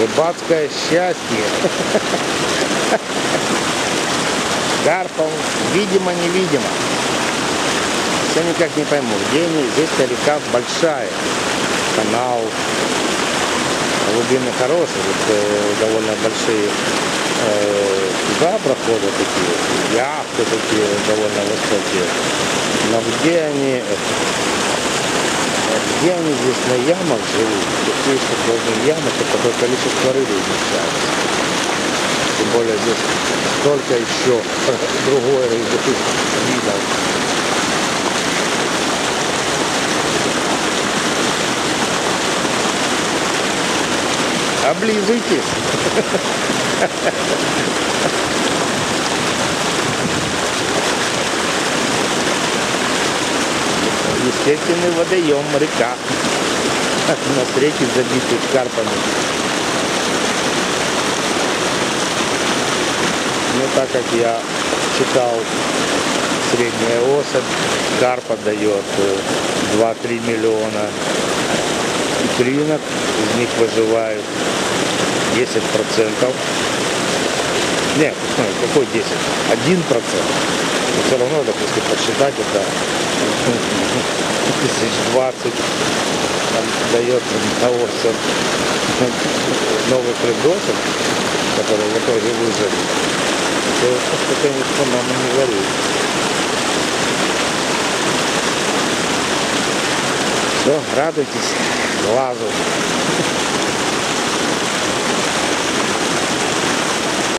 Рыбацкое счастье. Карпов, видимо-невидимо. Все никак не пойму, где они. Здесь-то река большая. Канал. Глубины хорошие. Э, довольно большие э, туда проходы такие. Яхты такие довольно высокие. Но где они... где они здесь на ямах живут? Какие что должны ямы, то такое количество рыбы измещается. Тем более здесь столько еще другой рыбы видов. Облизывайтесь. Естественный водоем, река. У нас реки карпами. Ну, так как я читал средняя особь, карпа дает э, 2-3 миллиона икринок, из них выживают 10 процентов. Нет, ну, какой 10? 1 процент. Но все равно, допустим, посчитать это тысяч двадцать там дает того, что новых рыбросов, которые в итоге выжили, то это, конечно, мама не горит. Все, радуйтесь глазу.